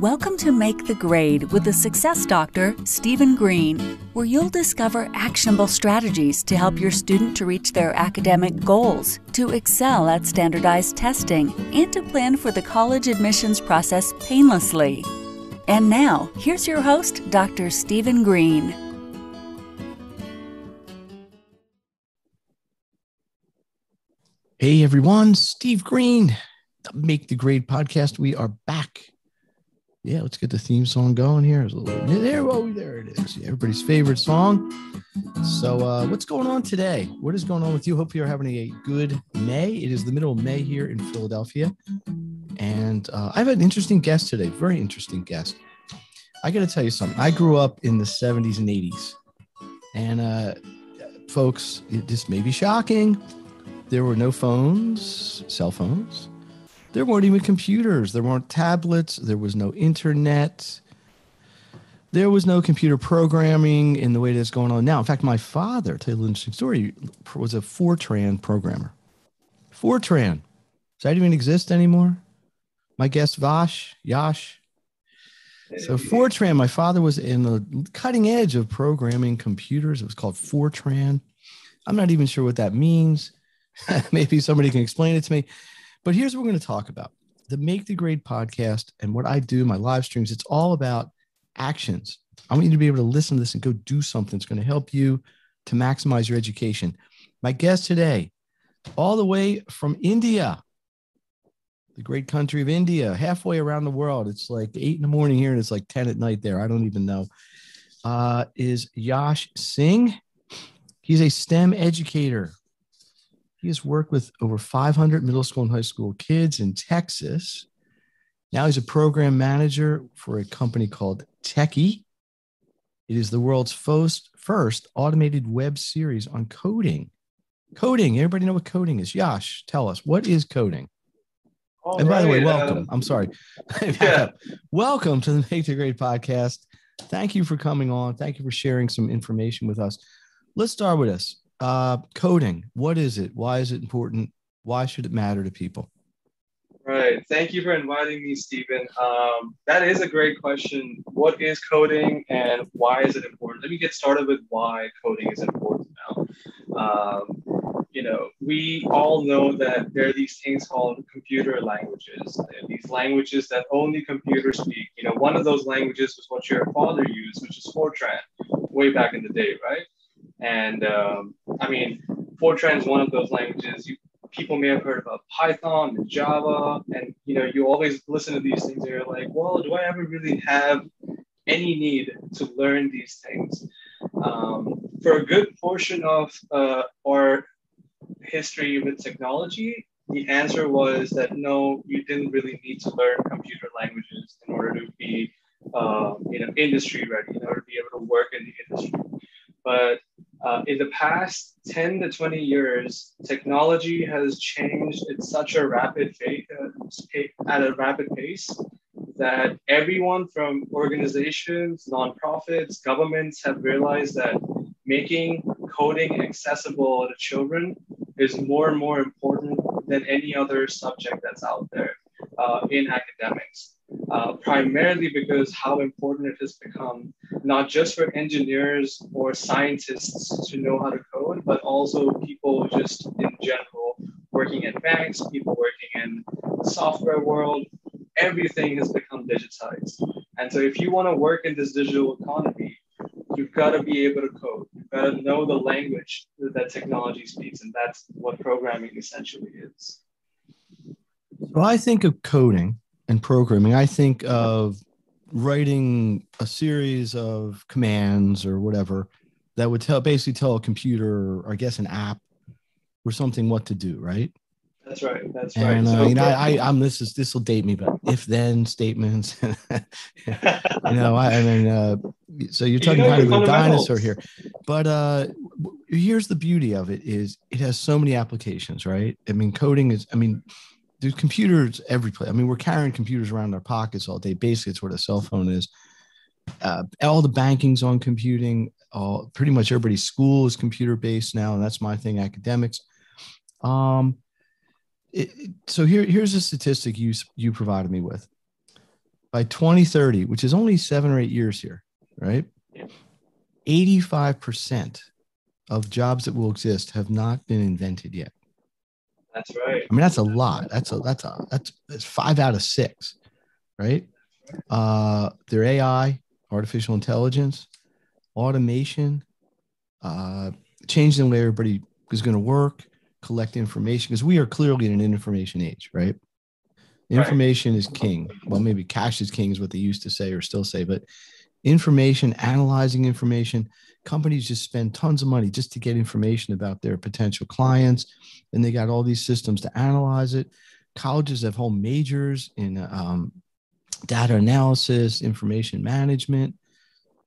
Welcome to Make the Grade with the success doctor, Steven Greene, where you'll discover actionable strategies to help your student to reach their academic goals, to excel at standardized testing, and to plan for the college admissions process painlessly. And now, here's your host, Dr. Steven Greene. Hey everyone, Steve Greene, the Make the Grade podcast. We are back yeah, let's get the theme song going here. A little there. Oh, there it is. Everybody's favorite song. So, uh, what's going on today? What is going on with you? Hope you're having a good May. It is the middle of May here in Philadelphia, and uh, I have an interesting guest today. Very interesting guest. I got to tell you something. I grew up in the 70s and 80s, and uh, folks, this may be shocking. There were no phones, cell phones there weren't even computers, there weren't tablets, there was no internet. There was no computer programming in the way that's going on now. In fact, my father, tell you an interesting story, was a Fortran programmer. Fortran. Does that even exist anymore? My guest, Vash, Yash. So Fortran, my father was in the cutting edge of programming computers. It was called Fortran. I'm not even sure what that means. Maybe somebody can explain it to me. But here's what we're going to talk about the Make the Grade podcast and what I do, my live streams. It's all about actions. I want you to be able to listen to this and go do something. It's going to help you to maximize your education. My guest today, all the way from India, the great country of India, halfway around the world. It's like eight in the morning here and it's like 10 at night there. I don't even know. Uh, is Yash Singh. He's a STEM educator, he has worked with over 500 middle school and high school kids in Texas. Now he's a program manager for a company called Tekie. It is the world's first, first automated web series on coding. Coding, everybody know what coding is? Yash, tell us, what is coding? All and by right, the way, welcome. Uh, I'm sorry. yeah. welcome to the Make the Grade podcast. Thank you for coming on. Thank you for sharing some information with us. Let's start with this. Uh, coding, what is it? Why is it important? Why should it matter to people? Right. Thank you for inviting me, Steven. Um, that is a great question. What is coding and why is it important? Let me get started with why coding is important now. Um, you know, we all know that there are these things called computer languages. These languages that only computers speak. You know, one of those languages was what your father used, which is Fortran, way back in the day, right? And um, I mean, Fortran is one of those languages. You, people may have heard about Python and Java, and you know, you always listen to these things. And you're like, well, do I ever really have any need to learn these things? Um, for a good portion of uh, our history with technology, the answer was that no, you didn't really need to learn computer languages in order to be, uh, you know, industry ready, in order to be able to work in the industry. But uh, in the past 10 to 20 years, technology has changed at such a rapid pace, uh, at a rapid pace that everyone from organizations, nonprofits, governments have realized that making coding accessible to children is more and more important than any other subject that's out there uh, in academics. Uh, primarily because how important it has become, not just for engineers or scientists to know how to code, but also people just in general working in banks, people working in the software world. Everything has become digitized. And so if you want to work in this digital economy, you've got to be able to code. You've got to know the language that technology speaks, and that's what programming essentially is. So I think of coding and programming, I think of writing a series of commands or whatever that would tell basically tell a computer or I guess an app or something what to do, right? That's right. That's right. And uh, you know, I, I, am this is this will date me, but if then statements, you know, I, I mean, uh, so you're talking you know, kind of a dinosaur here, but uh, here's the beauty of it is it has so many applications, right? I mean, coding is, I mean, there's computers every place. I mean, we're carrying computers around our pockets all day. Basically, it's what a cell phone is. Uh, all the banking's on computing. All pretty much everybody's school is computer based now, and that's my thing. Academics. Um, it, so here, here's a statistic you you provided me with. by 2030, which is only seven or eight years here, right? Yeah. 85% of jobs that will exist have not been invented yet. That's right. I mean, that's a lot. That's a that's a that's, that's five out of six, right? Uh, they're AI, artificial intelligence, automation, uh, changing the way everybody is going to work, collect information, because we are clearly in an information age, right? Right. Information is king. Well, maybe cash is king is what they used to say or still say, but information, analyzing information, companies just spend tons of money just to get information about their potential clients, and they got all these systems to analyze it. Colleges have whole majors in um, data analysis, information management,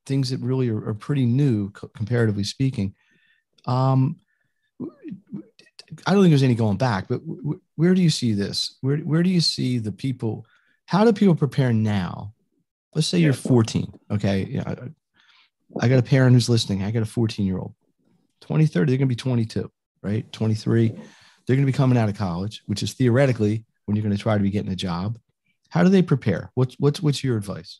things that really are, are pretty new, co- comparatively speaking. Um, I don't think there's any going back, but w- w- where do you see this? Where, where do you see the people? How do people prepare now? Let's say you're 14. Okay. Yeah. I, got a parent who's listening. I got a 14 year old. 2030, they're going to be 22, right? 23. They're going to be coming out of college, which is theoretically when you're going to try to be getting a job. How do they prepare? What's what's what's your advice?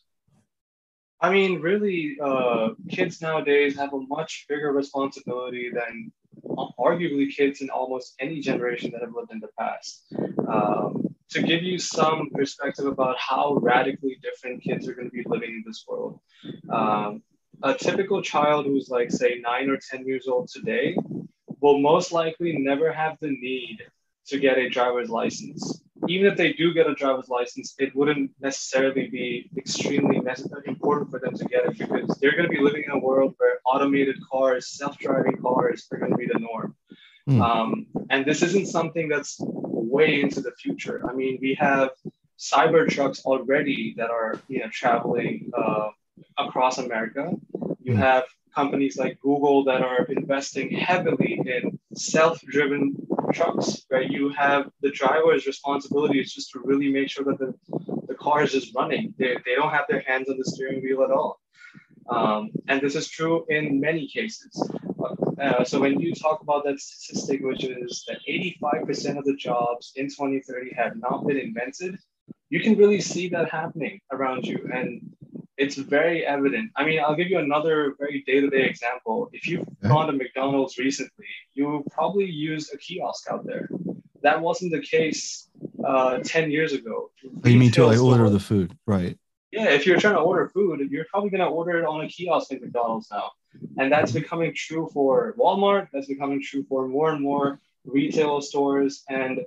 I mean, really, uh, kids nowadays have a much bigger responsibility than arguably kids in almost any generation that have lived in the past. Um, to give you some perspective about how radically different kids are going to be living in this world, um, a typical child who's like, say, nine or 10 years old today will most likely never have the need to get a driver's license even if they do get a driver's license, it wouldn't necessarily be extremely necessary, important for them to get it because they're going to be living in a world where automated cars, self-driving cars are going to be the norm. Hmm. Um, and this isn't something that's way into the future. I mean, we have cyber trucks already that are you know traveling uh, across America. You Hmm. have companies like Google that are investing heavily in self-driven trucks where you have the driver's responsibility is just to really make sure that the, the car is just running. They, they don't have their hands on the steering wheel at all. Um, and this is true in many cases. Uh, so when you talk about that statistic, which is that 85% of the jobs in 2030 have not been invented, you can really see that happening around you. And it's very evident. I mean, I'll give you another very day-to-day example. If you've gone to McDonald's recently, you probably used a kiosk out there. That wasn't the case uh, 10 years ago. Oh, you mean till I order the food, right? yeah, if you're trying to order food, you're probably going to order it on a kiosk at McDonald's now. And that's becoming true for Walmart. That's becoming true for more and more retail stores. And,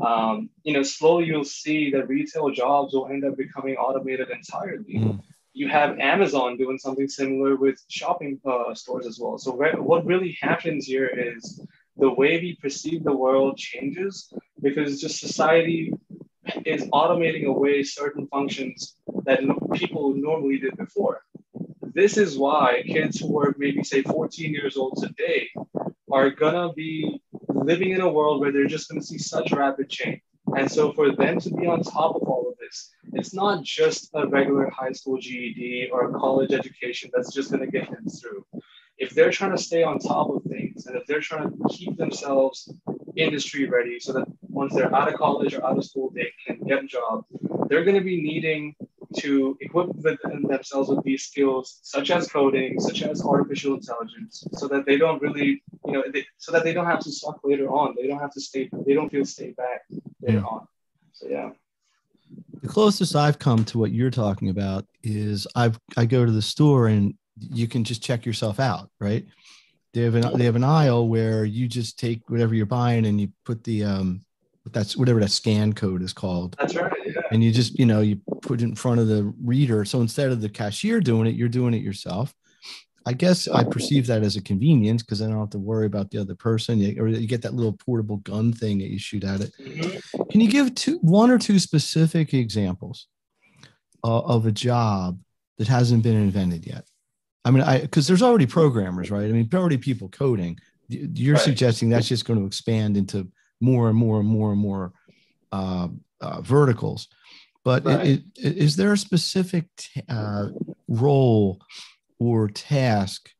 um, you know, slowly you'll see that retail jobs will end up becoming automated entirely. Mm. You have Amazon doing something similar with shopping uh, stores as well. So, re- what really happens here is the way we perceive the world changes because just society is automating away certain functions that people normally did before. This is why kids who are maybe say 14 years old today are gonna be living in a world where they're just gonna see such rapid change. And so for them to be on top of all of this, it's not just a regular high school GED or a college education that's just gonna get them through. If they're trying to stay on top of things and if they're trying to keep themselves industry ready so that once they're out of college or out of school, they can get a job, they're going to be needing to equip themselves with these skills, such as coding, such as artificial intelligence, so that they don't really, you know, they, so that they don't have to suck later on. They don't have to stay, they don't feel stay back later Yeah. on. So, yeah. The closest I've come to what you're talking about is I've I go to the store and you can just check yourself out, right? They have an they have an aisle where you just take whatever you're buying and you put the um that's whatever that scan code is called That's right. Yeah. and you just you know you put it in front of the reader so instead of the cashier doing it you're doing it yourself i guess i perceive that as a convenience because i don't have to worry about the other person you, or you get that little portable gun thing that you shoot at it Mhm. can you give two one or two specific examples uh, of a job that hasn't been invented yet i mean i because there's already programmers right i mean already people coding you're Right. suggesting that's just going to expand into more and more and more and more uh, uh, verticals but Right. i- is there a specific t- uh, role or task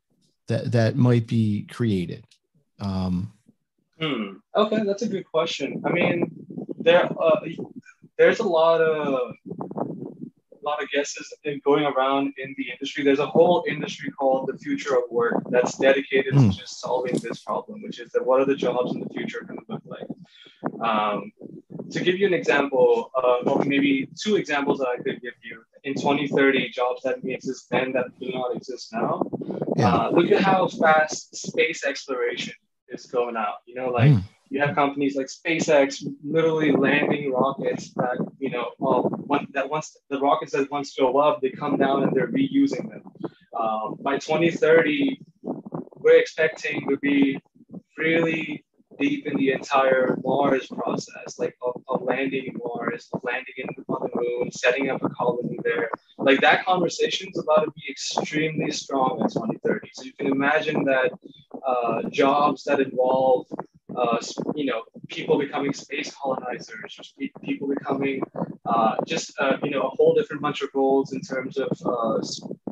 that that might be created um, Hmm. Okay, that's a good question. I mean, there uh, there's a lot of a lot of guesses going around in the industry. There's a whole industry called the future of work that's dedicated mm. to hmm. just solving this problem, which is that what are the jobs in the future going to look like? Um, to give you an example, uh, maybe two examples that I could give you, in 2030, jobs that may exist then that do not exist now. Yeah. Uh, look at how fast space exploration is going out. You know, like mm. you have companies like SpaceX literally landing rockets that you know, well, one, that once the rockets that once go up, they come down and they're reusing them. Um, by 2030, we're expecting to be really deep in the entire Mars process, like of, landing Mars, of landing in, on the moon, setting up a colony there. Like that conversation is about to be extremely strong in 2030. So you can imagine that uh, jobs that involve, uh, you know, people becoming space colonizers, just people becoming uh, just, uh, you know, a whole different bunch of roles in terms of, uh,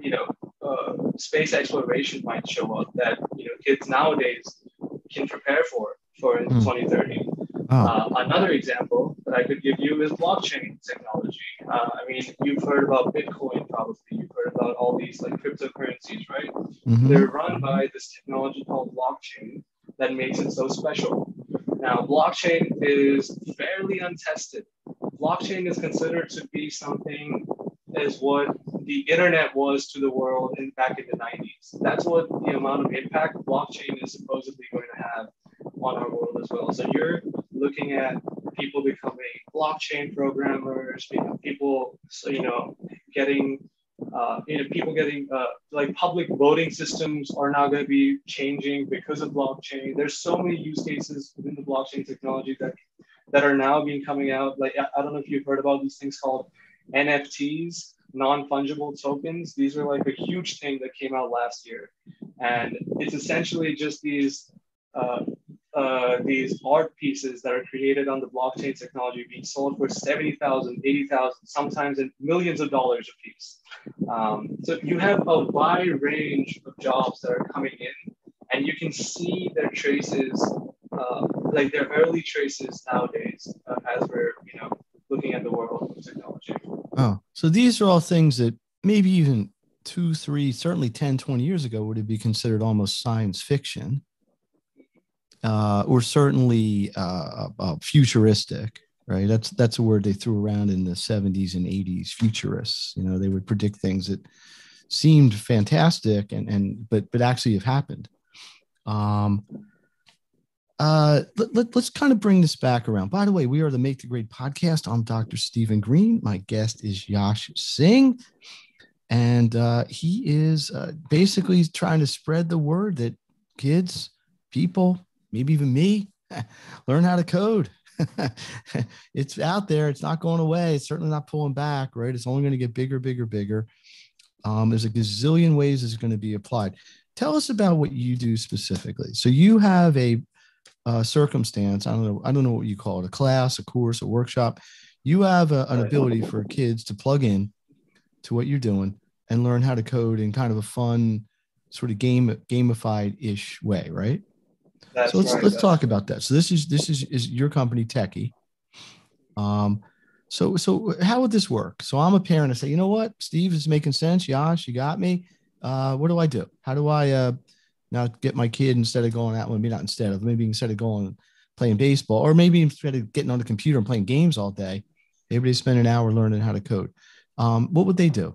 you know, uh, space exploration might show up that, you know, kids nowadays can prepare for for in mm. 2030. Oh. Uh, another example that I could give you is blockchain technology. Uh, I mean, you've heard about Bitcoin probably. You've heard about all these like cryptocurrencies, right? Mm-hmm. They're run by this technology called blockchain that makes it so special. Now, blockchain is fairly untested. Blockchain is considered to be something as what the internet was to the world in back in the 90s. That's what the amount of impact blockchain is supposedly going to have on our world as well. So you're looking at people becoming blockchain programmers, people, so, you know, getting, uh, you know, people getting uh, like public voting systems are now going to be changing because of blockchain. There's so many use cases within the blockchain technology that that are now being coming out. Like I, don't know if you've heard about these things called NFTs, non-fungible tokens. These are like a huge thing that came out last year, and it's essentially just these uh, uh, these art pieces that are created on the blockchain technology being sold for 70,000, 80,000, sometimes in millions of dollars a piece. Um, so you have a wide range of jobs that are coming in, and you can see their traces, uh, like their early traces nowadays, uh, as we're you know looking at the world of technology. Oh, so these are all things that maybe even two, three, certainly 10, 20 years ago would be considered almost science fiction uh, or certainly uh, uh, futuristic, right? That's that's a word they threw around in the 70s and 80s. Futurists, you know, they would predict things that seemed fantastic and and but but actually have happened. Um, uh, let, let, us kind of bring this back around. By the way, we are the Make the Grade podcast. I'm Dr. Steven Greene. My guest is Yash Singh. And uh, he is uh, basically trying to spread the word that kids, people, maybe even me, learn how to code. it's out there. It's not going away. It's certainly not pulling back, right? It's only going to get bigger, bigger, bigger. Um, there's a gazillion ways it's going to be applied. Tell us about what you do specifically. So you have a, a circumstance. I don't know. I don't know what you call it: a class, a course, a workshop. You have a, an ability for kids to plug in to what you're doing and learn how to code in kind of a fun, sort of game gamified ish way, right? That's so let's right. let's talk about that. So this is this is is your company Tekie. Um, so so how would this work? So I'm a parent. I say, you know what, Steve is making sense. Yash, you got me. Uh, what do I do? How do I uh now get my kid instead of going out? Well, maybe not instead of maybe instead of going playing baseball, or maybe instead of getting on the computer and playing games all day, maybe they spend an hour learning how to code. Um, what would they do?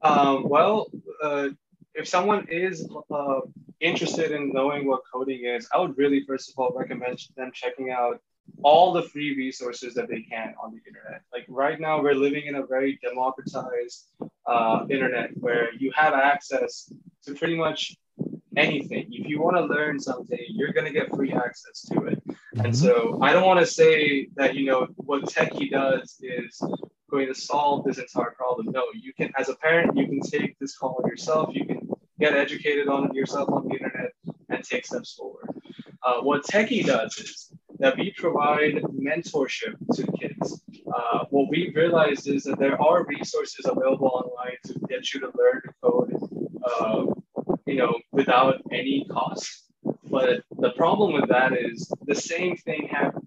Um, well, uh, if someone is uh, interested in knowing what coding is, I would really first of all recommend them checking out all the free resources that they can on the internet. Like right now, we're living in a very democratized uh, internet where you have access to pretty much anything. If you want to learn something, you're going to get free access to it. And mm-hmm. so I don't want to say that, you know, what Tekie does is going to solve this entire problem. No, you can, as a parent, you can take this call yourself. You can get educated on it yourself on the internet and take steps forward. Uh, what Tekie does is that we provide mentorship to kids. Uh, what we realized is that there are resources available online to get you to learn to code, uh, you know, without any cost. But the problem with that is the same thing happens.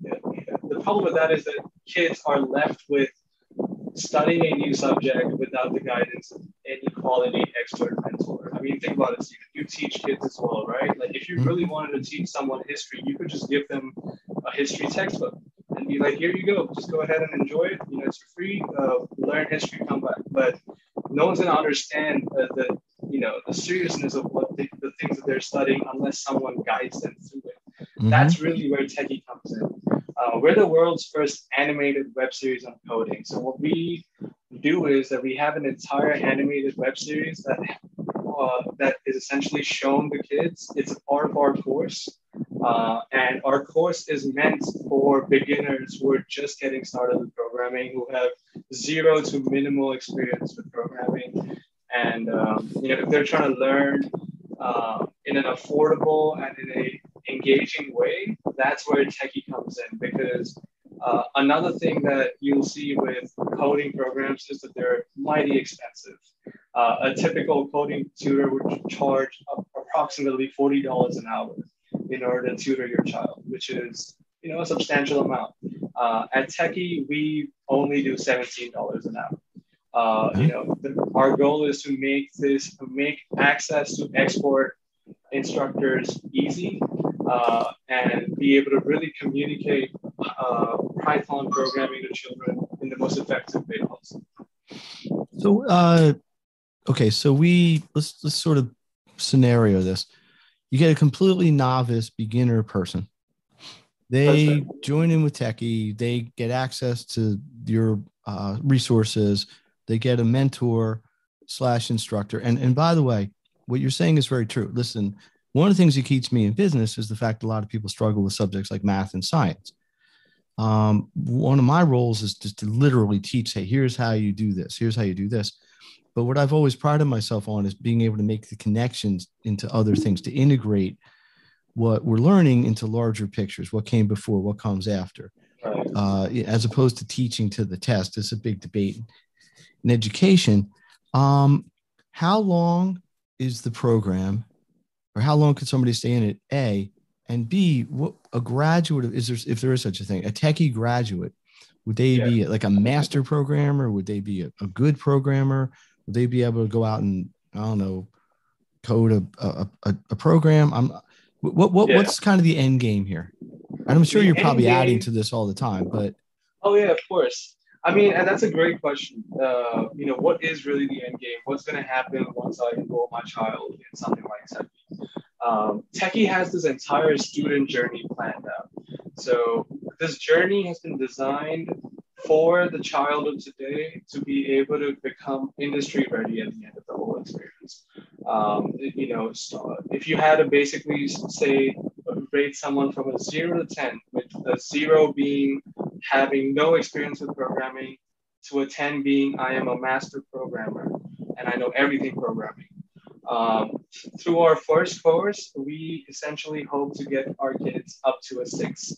The problem with that is that kids are left with studying a new subject without the guidance of quality expert mentor. I mean, think about it. You teach kids as well, right? Like, if you mm-hmm. really wanted to teach someone history, you could just give them a history textbook and be like, here you go, just go ahead and enjoy it. You know, it's free. Uh, learn history, come back. But no one's going to understand uh, the, you know, the seriousness of what they, the things that they're studying unless someone guides them through it. Mm-hmm. That's really where Tekie comes in. Uh, we're the world's first animated web series on coding. So what we do is that we have an entire animated web series that uh, that is essentially shown the kids. It's a part of our course, uh, and our course is meant for beginners who are just getting started with programming, who have zero to minimal experience with programming, and um, you know if they're trying to learn uh, in an affordable and in a engaging way, that's where Tekie comes in because uh, another thing that you'll see with coding programs is that they're mighty expensive. Uh, a typical coding tutor would charge approximately $40 an hour in order to tutor your child, which is you know a substantial amount. Uh, at Tekie, we only do $17 an hour. Uh, you know, the, our goal is to make this make access to export instructors easy uh, and be able to really communicate uh, Python programming to children in the most effective way possible. So, uh, okay, so we let's let's sort of scenario this. You get a completely novice beginner person. They join in with Tekie. They get access to your uh, resources. They get a mentor slash instructor. And and by the way, what you're saying is very true. Listen, one of the things that keeps me in business is the fact a lot of people struggle with subjects like math and science. Um, one of my roles is just to literally teach, hey, here's how you do this, here's how you do this. But what I've always prided myself on is being able to make the connections into other things, to integrate what we're learning into larger pictures, what came before, what comes after, uh, as opposed to teaching to the test. It's a big debate in education. Um, how long is the program or how long could somebody stay in it? A and B, what a graduate is there if there is such a thing, a Tekie graduate, would they yeah. be like a master programmer? Would they be a, a, good programmer? Would they be able to go out and I don't know, code a a, a, a program? I'm what what yeah. what's kind of the end game here? And I'm sure the you're probably game, adding to this all the time, but oh yeah, of course. I mean, and that's a great question. Uh, you know, what is really the end game? What's going to happen once I enroll my child in something like Tekie? Um, Tekie has this entire student journey planned out. So this journey has been designed for the child of today to be able to become industry ready at the end of the whole experience. Um, you know, if you had to basically say rate someone from a zero to 10, with a zero being having no experience with programming, to a 10 being I am a master programmer and I know everything programming. Um, through our first course, we essentially hope to get our kids up to a six.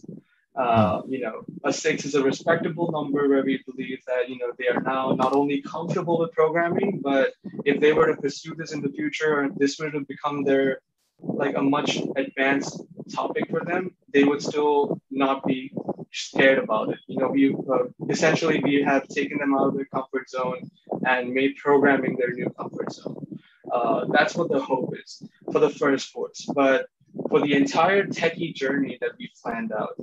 Uh, you know, a six is a respectable number where we believe that, you know, they are now not only comfortable with programming, but if they were to pursue this in the future this were to become their like a much advanced topic for them, they would still not be scared about it. You know, we uh, essentially we have taken them out of their comfort zone and made programming their new comfort zone. Uh, that's what the hope is for the first course. But for the entire Tekie journey that we've planned out,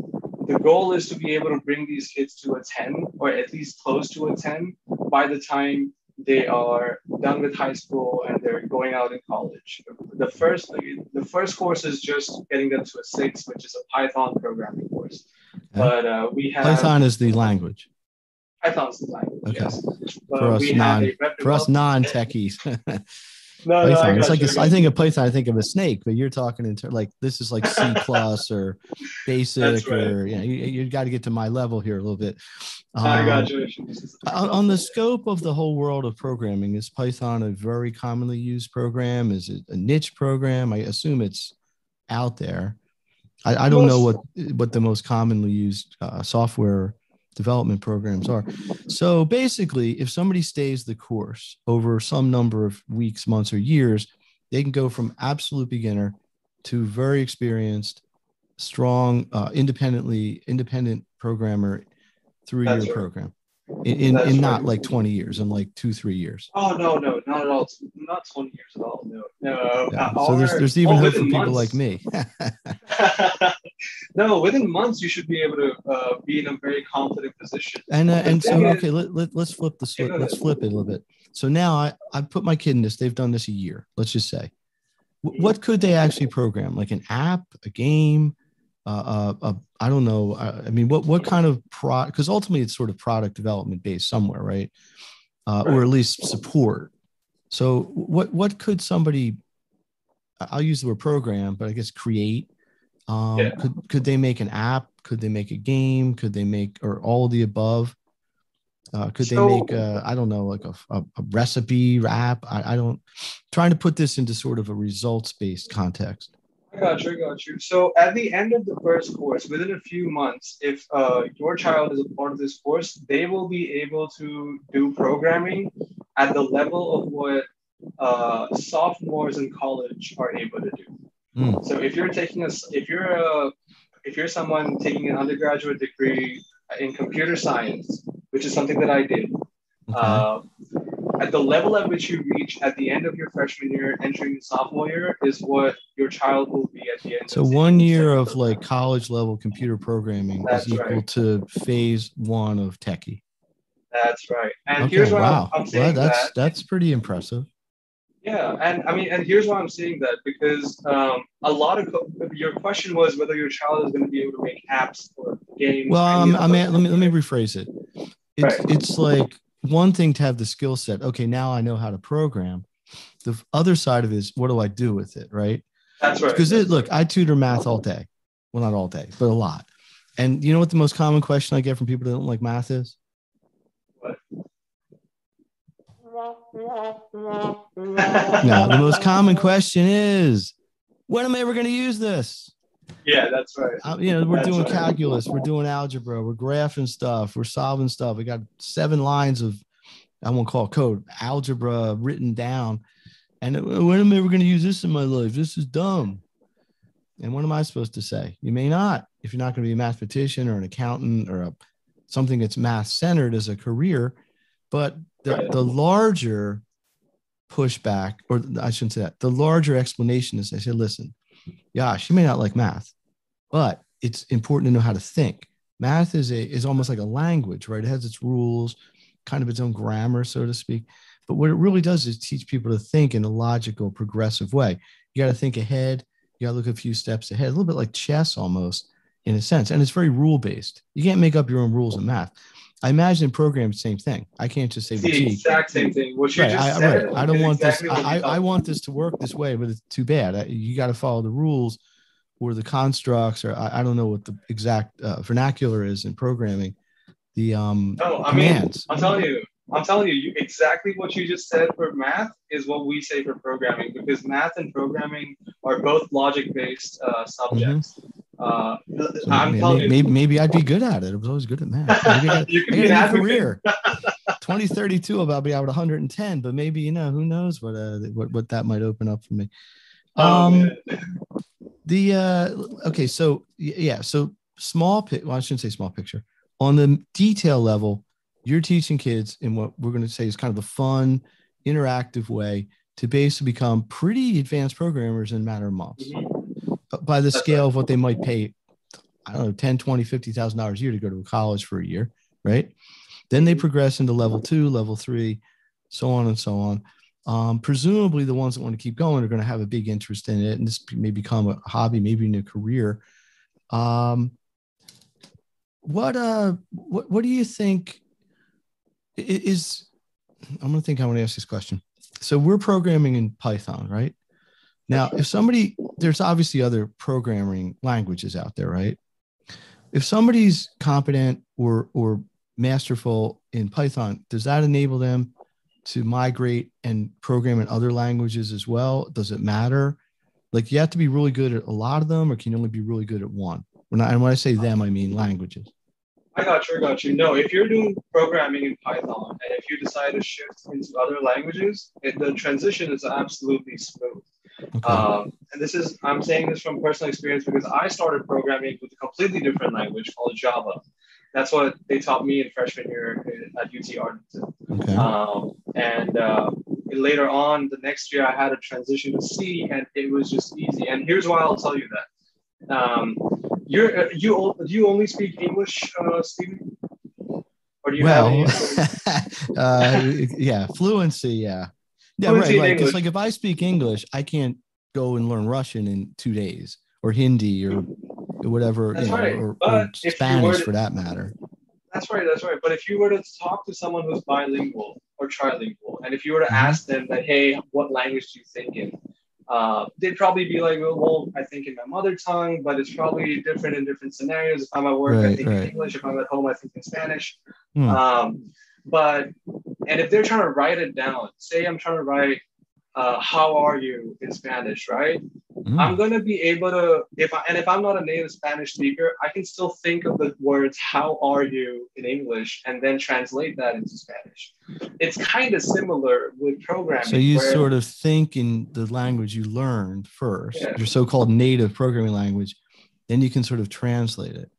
the goal is to be able to bring these kids to a 10 or at least close to a 10 by the time they are done with high school and they're going out in college. The first the first course is just getting them to a six, which is a Python programming course. But uh, we have Python is the language. Python is the language. Okay. Yes. For us non for us non techies. No, Python. No, it's like a, I think of Python, I think of a snake, but you're talking in ter- like this is like C plus or basic right. or you know, you, you got to get to my level here a little bit. Um, I got you. On, on the scope of the whole world of programming, is Python a very commonly used program? Is it a niche program? I assume it's out there. I, I don't know what what the most commonly used uh, software development programs are. So basically, if somebody stays the course over some number of weeks, months, or years, they can go from absolute beginner to very experienced, strong, uh, independently independent programmer through That's your right. program. In in, in not right. like 20 years in like two three years Oh no, no, not at all. Not 20 years at all. No, no. yeah. Uh, so there's there's even oh, hope for within people like me no, within months you should be able to uh, be in a very confident position. and uh, and so okay let, let, let's flip the let's flip it a little bit so now i i put my kid in this they've done this a year let's just say. What could they actually program like an app a game uh, uh, uh i don't know I, I mean what what kind of pro because ultimately it's sort of product development based somewhere right? Uh, or at least support. So what what could somebody i'll use the word program but i guess create? Um, Yeah. could could they make an app? Could they make a game? Could they make or all of the above? Uh, could So- they make a, I don't know, like a, a, a recipe wrap? I, I don't trying to put this into sort of a results based context. Got you, got you. So at the end of the first course, within a few months, if uh, your child is a part of this course, they will be able to do programming at the level of what uh, sophomores in college are able to do. Mm. So if you're taking a, if you're a, if you're someone taking an undergraduate degree in computer science, which is something that I did, Okay. uh, at the level at which you reach at the end of your freshman year, entering the sophomore year, is what your child will be at the end. so one year of like college level computer programming That's is equal right. to phase one of Tekie. That's right. And Okay, here's why wow. I'm, I'm Well, saying that's that. that's pretty impressive. Yeah, and I mean, and here's why I'm saying that because um, a lot of co- your question was whether your child is going to be able to make apps or games. Well, I mean, those let me let me rephrase it. It's Right. it's like one thing to have the skill set. Okay, now I know how to program. The other side of it is what do I do with it, right? That's right. Because it, look, I tutor math all day. Well, not all day, but a lot. And you know what the most common question I get from people that don't like math is? What? No, the most common question is, when am I ever going to use this? Yeah, that's right. Uh, you know, we're That's doing right. calculus, we're doing algebra, we're graphing stuff, we're solving stuff. We got seven lines of, I won't call it code, algebra written down. And when am I ever going to use this in my life? This is dumb. And what am I supposed to say? You may not, if you're not going to be a mathematician or an accountant or a, something that's math centered as a career. But the, Right. the larger pushback, or I shouldn't say that, the larger explanation is I say, listen, Yash, she may not like math, but it's important to know how to think. Math is a is almost like a language, right? It has its rules, kind of its own grammar, so to speak. But what it really does is teach people to think in a logical, progressive way. You got to think ahead. You got to look a few steps ahead, a little bit like chess almost in a sense. And it's very rule based. You can't make up your own rules in math. I imagine in programs, same thing. I can't just say, It's the exact same thing. What you right, just I, said. right. I don't want exactly this. I, I want this to work this way, but it's too bad. I, you got to follow the rules or the constructs, or I, I don't know what the exact uh, vernacular is in programming. The um, No, I mean, commands. I'm telling you, I'm telling you, you, exactly what you just said for math is what we say for programming because math and programming are both logic-based uh, subjects. Uh, maybe, you, maybe, maybe I'd be good at it. I was always good at math. Maybe I you can I be got a career. 2032, I'll be out at 110, but maybe you know who knows what uh, what what that might open up for me. Oh, Um, man. the uh okay so yeah so small pic well i shouldn't say small picture on the detail level you're teaching kids in what we're going to say is kind of a fun interactive way to basically become pretty advanced programmers in a matter of months Mhm. By the scale of what they might pay i don't know 10 20 50 thousand dollars a year to go to a college for a year right? Then they progress into level two level three so on and so on. Um, presumably the ones that want to keep going are going to have a big interest in it and this may become a hobby maybe in a career. Um, what uh what, what do you think is i'm going to think i want to ask this question. So we're programming in python right now if somebody there's obviously other programming languages out there right if somebody's competent or or masterful in python does that enable them to migrate and program in other languages as well does it matter like you have to be really good at a lot of them or can you only be really good at one when I, and when i say them i mean languages I got you. I got you. No, if you're doing programming in Python and if you decide to shift into other languages, it, the transition is absolutely smooth. Okay. Um, and this is, I'm saying this from personal experience because I started programming with a completely different language called Java. that's what they taught me in freshman year at UT Arlington. Okay. Um, and uh, later on, the next year, I had a transition to C, and it was just easy. And here's why I'll tell you that. Um, you're uh, you do you only speak English, uh, Steven? Or do you well, have any? uh, yeah, fluency. Yeah. Yeah, right. Like, it's like if I speak English, I can't go and learn Russian in two days or Hindi or whatever, you know, right. or, or Spanish to- for that matter. That's right, that's right. But if you were to talk to someone who's bilingual or trilingual, and if you were to Mhm. ask them that, hey, what language do you think in? Uh, they'd probably be like, well, well, I think in my mother tongue, but it's probably different in different scenarios. If I'm at work, I think right. in English. If I'm at home, I think in Spanish. Hmm. Um, but and if they're trying to write it down, say I'm trying to write, uh, "How are you?" in Spanish, right? Mm. I'm gonna be able to if I and if I'm not a native Spanish speaker, I can still think of the words "How are you?" in English and then translate that into Spanish. It's kind of similar with programming. So you where- sort of think in the language you learned first, Yeah. your so-called native programming language, then you can sort of translate it.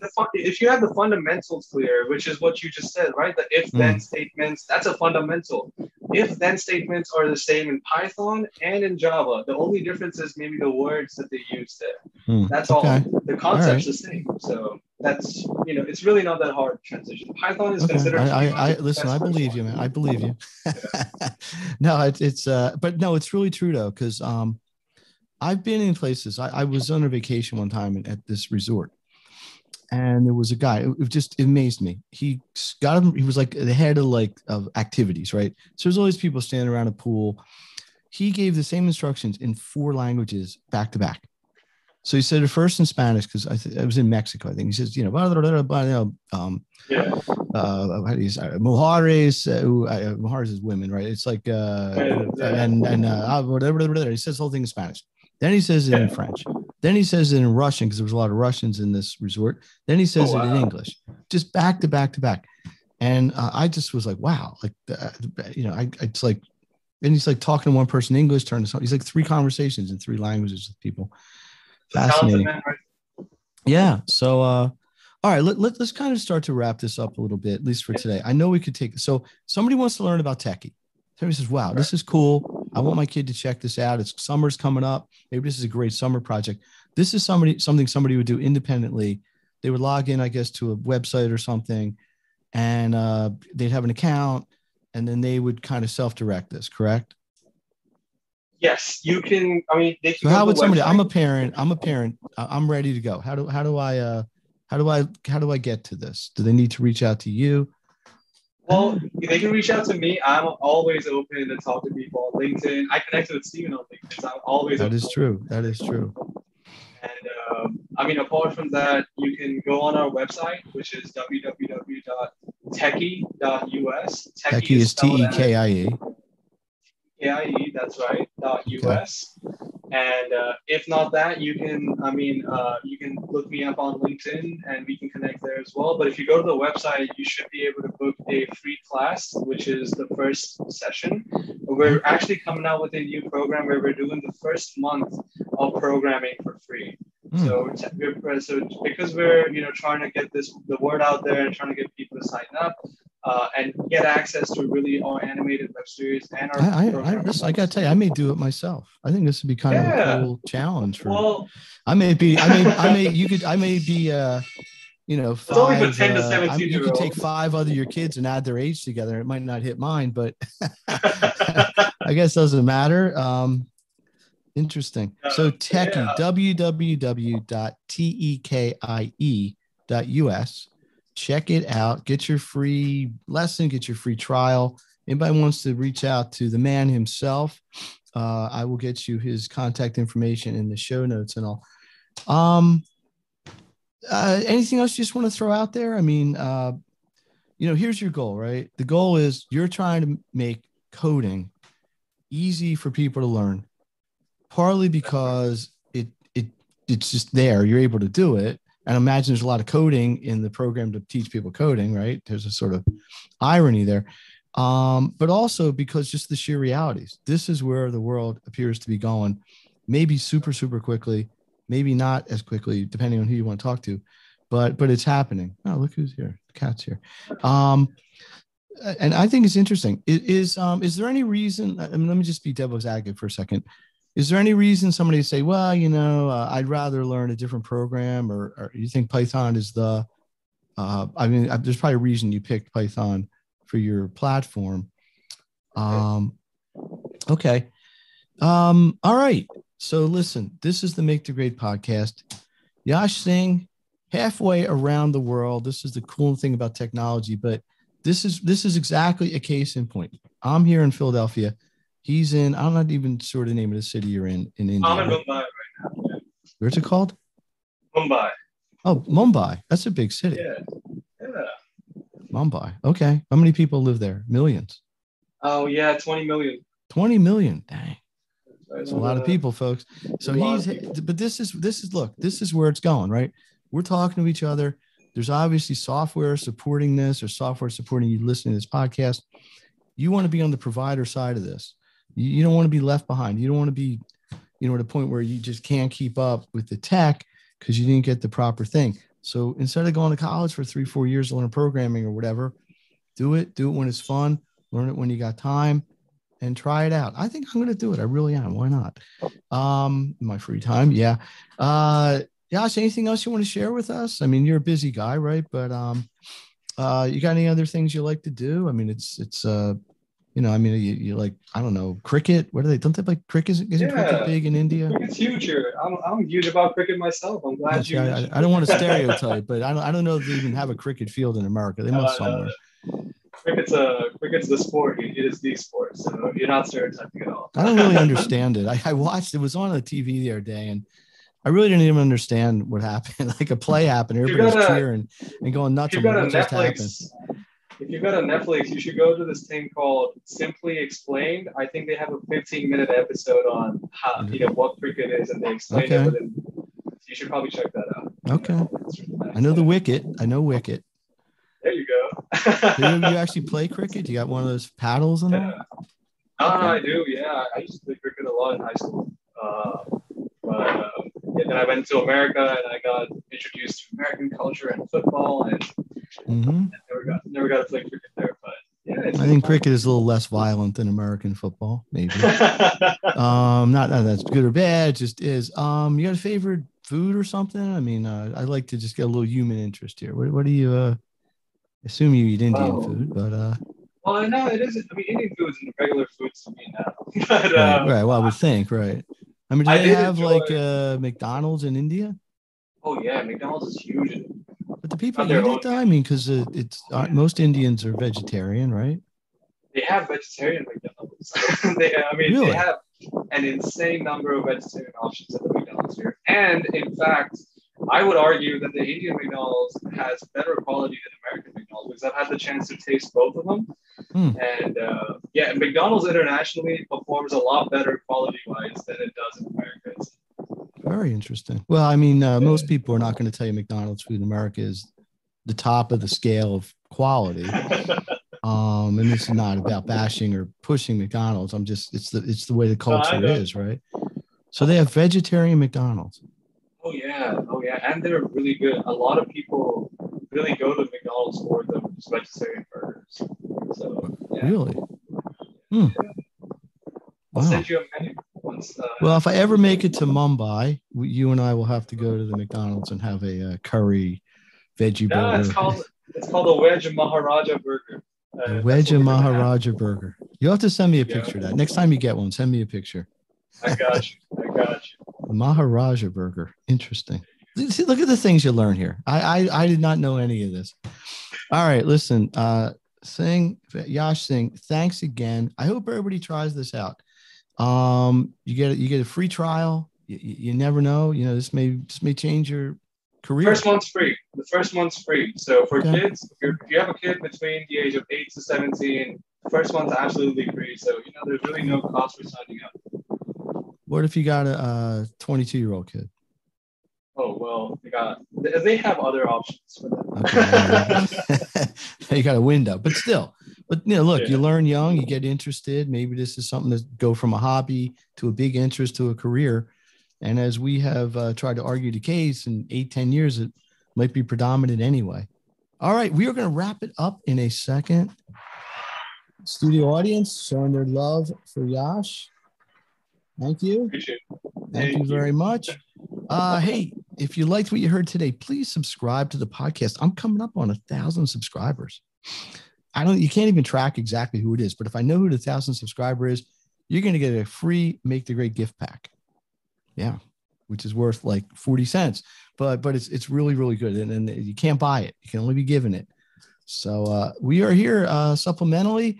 The fun- if you have the fundamentals clear, which is what you just said, right? The if then Mm. statements, that's a fundamental. If then statements are the same in Python and in Java. The only difference is maybe the words that they use there. Hmm. That's Okay. all. The concept's the same. So that's you know, it's really not that hard transition. Python is Okay. considered. I, I, I listen. I believe you, man. I believe you. no, it's it's uh, but no, it's really true though, because um, I've been in places. I, I was on a vacation one time at this resort, and there was a guy. It, it just amazed me. He got him. He was like the head of like of activities, right? So there's all these people standing around a pool. He gave the same instructions in four languages back to back. So he said it first in Spanish because I, th- I was in Mexico. I think he says, you know, blah, blah, blah, blah, um, Yeah. uh, how do you say, Mujeres, uh, who- uh, Mujeres is women, right? It's like, uh, Yeah. and, and, uh, whatever, whatever, he says the whole thing in Spanish. Then he says it in French. Then he says it in Russian because there was a lot of Russians in this resort. Then he says Oh, it in. English, just back to back to back. And uh, I just was like, wow, like, uh, you know, I, it's like, and he's like talking to one person in English, turning to something. He's like three conversations in three languages with people. Fascinating. Yeah. So, uh, all right, let, let, us kind of start to wrap this up a little bit, at least for today. I know we could take, so somebody wants to learn about Tekie. Somebody says, wow, this is cool. I want my kid to check this out. It's summer's coming up. Maybe this is a great summer project. This is somebody, something somebody would do independently. They would log in, I guess, to a website or something, and uh, they'd have an account, and then they would kind of self-direct this, correct? Yes, you can. I mean, they can. So how would somebody? I'm a parent. I'm a parent. I'm ready to go. How do how do I uh how do I how do I get to this? Do they need to reach out to you? Well, they can reach out to me. I'm always open to talk to people on LinkedIn. I connected with Steven on LinkedIn, so I'm always That is true. That is true. And um, I mean, apart from that, you can go on our website, which is www.tekie.us. Tekie is T E K I E. K-I-E, that's right, dot US. And uh, if not that, you can, I mean, uh, you can look me up on LinkedIn and we can connect there as well. But if you go to the website, you should be able to book a free class, which is the first session. We're actually coming out with a new program where we're doing the first month of programming for free. Hmm. So, so because we're you know trying to get this the word out there and trying to get people to sign up uh, and get access to really our animated web series and our I I, I, I gotta tell you, I may do it myself. I think this would be kind of a cool challenge for. Well, I may be. I may. I may. You could. I may be. Uh, you know, It's only for five, 10 to uh, 17 I mean, you could take five other your kids and add their age together. It might not hit mine, but I guess doesn't matter. Um, interesting. So Uh, Tekie, yeah. www.tekie.us. Check it out. Get your free lesson, get your free trial. Anybody wants to reach out to the man himself, uh, I will get you his contact information in the show notes and all. Um, uh, anything else you just want to throw out there? I mean, uh, you know, here's your goal, right? The goal is you're trying to make coding easy for people to learn, partly because it it it's just there. You're able to do it. And imagine there's a lot of coding in the program to teach people coding, right? There's a sort of irony there. Um, but also because just the sheer realities. This is where the world appears to be going, maybe super, super quickly, maybe not as quickly, depending on who you want to talk to. but but it's happening. Oh, look who's here. The cat's here. Um, and I think it's interesting. Is, is um is there any reason? I mean, let me just be devil's advocate for a second. Is there any reason somebody say, well, you know, uh, I'd rather learn a different program, or, or you think Python is the? Uh, I mean, there's probably a reason you picked Python for your platform. Um, okay. Um, all right. So listen, this is the Make the Grade podcast. Yash Singh, halfway around the world. This is the cool thing about technology, but this is this is exactly a case in point. I'm here in Philadelphia. He's in. I'm not even sure the name of the city you're in in India. I'm in Mumbai right now. Where's it called? Mumbai. Oh, Mumbai. That's a big city. Yeah. Yeah. Mumbai. Okay. How many people live there? Millions. Oh yeah, 20 million. 20 million. Dang. That's a lot of Uh, people, folks. So he's, but this is, this is, look, this is where it's going, right? We're talking to each other. There's obviously software supporting this or software supporting you listening to this podcast. You want to be on the provider side of this. You, don't want to be left behind. You don't want to be, you know, at a point where you just can't keep up with the tech because you didn't get the proper thing. So instead of going to college for three, four years to learn programming or whatever, do it. Do it when it's fun. Learn it when you got time and try it out. I think I'm going to do it. I really am. Why not? Um, my free time. Yeah. Uh, Yash, anything else you want to share with us? I mean, you're a busy guy, right? But, um, uh, you got any other things you like to do? I mean, it's, it's, uh, you know, I mean, you, you like, I don't know, cricket. What are they? Don't they like cricket? Isn't isn't cricket big in India? Cricket's huge here. I'm, I'm huge about cricket myself. I'm glad you. I, I, I don't want to stereotype, but I don't, I don't know if they even have a cricket field in America. They must Uh, somewhere. Cricket's a cricket's the sport. It is the sport. So you're not stereotyping at all. I don't really understand it. I, I watched it was on the TV the other day, and I really didn't even understand what happened. like a play happened, everybody was cheering and going nuts. If you've got a what just happened? Netflix, if you've got a Netflix, you should go to this thing called Simply Explained. I think they have a 15 minute episode on how you know what cricket is, and they explain Okay. it within. You should probably check that out. Okay. Really nice. I know the wicket. I know wicket. There you go. Do you, you actually play cricket? Do you got one of those paddles and all? Yeah. Ah, I do. Yeah, I used to play cricket a lot in high school. Uh, but uh, yeah, then I went to America and I got introduced to American culture and football, and hmm never got never got to play cricket there. But yeah, I think cricket is a little less violent than American football, maybe. um, not that that's good or bad, just is. Um, you got a favorite food or something? I mean, uh, I like to just get a little human interest here. What, what do you? Uh, assume you eat Indian Oh. food, but uh, well, no, it isn't. I mean, Indian food is regular foods to me now. but right, uh, right. Well, I would think, right. I mean, do I they have enjoy- like uh, McDonald's in India? oh yeah, McDonald's is huge. But the people eat it though. I mean, because uh, it's uh, most Indians are vegetarian, right? They have vegetarian McDonald's. they, I mean, Really? they have an insane number of vegetarian options at the McDonald's here. And in fact, I would argue that the Indian McDonald's has better quality than American McDonald's because I've had the chance to taste both of them. Hmm. And uh, yeah, McDonald's internationally performs a lot better quality wise than it does in America. Very interesting. Well, I mean, uh, most people are not going to tell you McDonald's food in America is the top of the scale of quality. Um, and this is not about bashing or pushing McDonald's. I'm just it's the it's the way the culture is, right? So they have vegetarian McDonald's. Oh yeah, oh yeah, and they're really good. A lot of people really go to McDonald's for the vegetarian burgers. So yeah. Really? Hmm. I'll Wow. send you a menu once. Uh, Well, if I ever make it to Mumbai, you and I will have to go to the McDonald's and have a uh, curry veggie no, burger. it's called it's called a Veg Maharaja burger. Uh, wedge and we're gonna have. Maharaja burger. You'll have to send me a Yeah. picture of that. Next time you get one, send me a picture. I got you. I got you. The Maharaja burger. Interesting. See, look at the things you learn here. I, I I did not know any of this. All right, listen. Uh Singh, Yash Singh, thanks again. I hope everybody tries this out. Um, you get you get a free trial. You, you never know. You know, this may this may change your career. First one's free. The first one's free. So for Okay. kids, if, you're, if you have a kid between the age of eight to seventeen, the first one's absolutely free. So you know, there's really no cost for signing up. What if you got a, uh 22 year old kid? Oh well, they got they have other options for that. Okay. you got a window, but still, but you know, look, you learn young, you get interested. Maybe this is something to go from a hobby to a big interest to a career. And as we have uh, tried to argue the case in eight, 10 years, it might be predominant anyway. All right, we are going to wrap it up in a second. Studio audience showing their love for Yash. Thank you. Thank, you. very much. Uh, hey, if you liked what you heard today, please subscribe to the podcast. I'm coming up on a thousand subscribers. I don't, you can't even track exactly who it is, but if I know who the thousand subscriber is, you're going to get a free Make the Grade gift pack. Yeah, which is worth like 40 cents, but but it's it's really really good, and, and you can't buy it. You can only be given it. So uh, we are here uh, supplementally.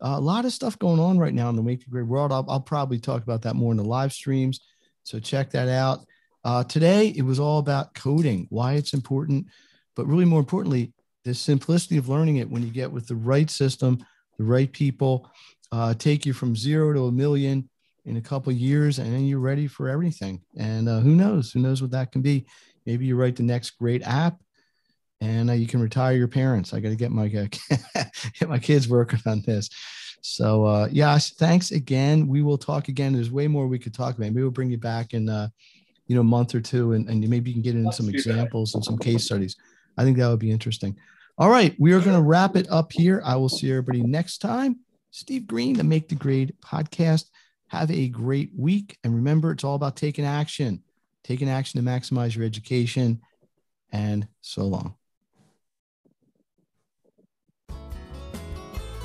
A lot of stuff going on right now in the Make the Grade world. I'll, I'll probably talk about that more in the live streams. So check that out. Uh, today it was all about coding, why it's important, but really more importantly, the simplicity of learning it when you get with the right system, the right people, uh, take you from zero to a million in a couple years, and then you're ready for everything. And uh, who knows? Who knows what that can be? Maybe you write the next great app, and uh, you can retire your parents. I got to get my uh, get my kids working on this. So uh, yes, thanks again. We will talk again. There's way more we could talk about. Maybe we'll bring you back in uh, you know a month or two, and, and maybe you can get into Let's some examples and some case studies. I think that would be interesting. All right, we are going to wrap it up here. I will see everybody next time. Steve Greene, the Make the Grade podcast. Have a great week. And remember, it's all about taking action, taking action to maximize your education. And so long.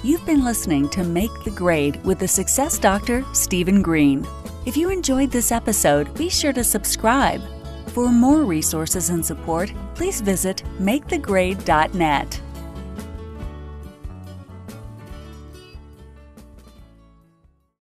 You've been listening to Make the Grade with the Success Doctor, Steven Greene. If you enjoyed this episode, be sure to subscribe. For more resources and support, please visit makethegrade.net.